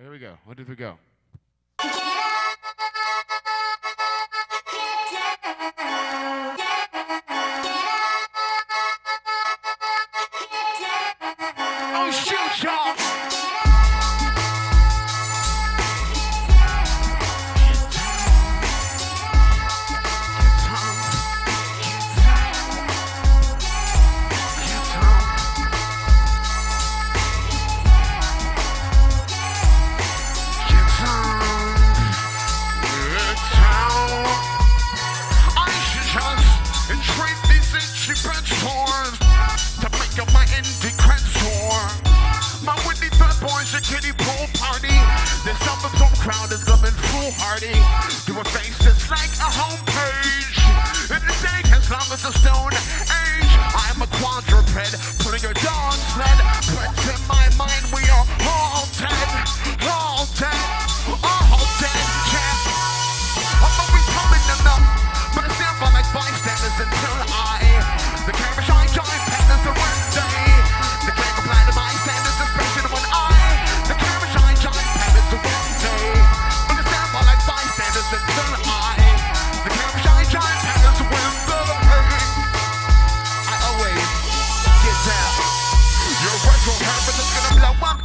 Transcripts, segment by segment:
here we go. Where did we go? foolhardy. a face that's like a homepage. take as long as the stone age. I'm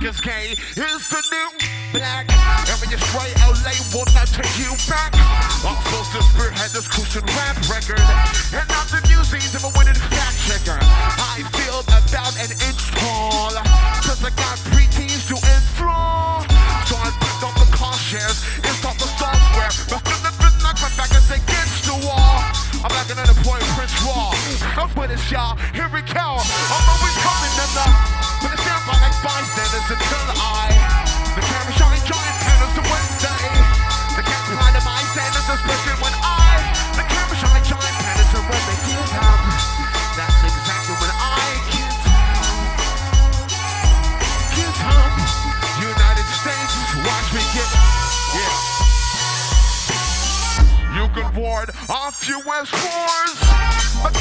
Marcus K is the new black. And when you straight LA, will not take you back. I'm supposed to spearhead this cushion rap record. And I'm the new scenes of a winning fact checker. I feel about an inch tall. Cause I got preteens to enthrall. So I picked up the car shares, installed the software. But the business I come back and say, against the wall. I'm back another point, Prince Raw. I'm with this, y'all. Here we go. I'm it. Yeah. You can ward off U.S. wars.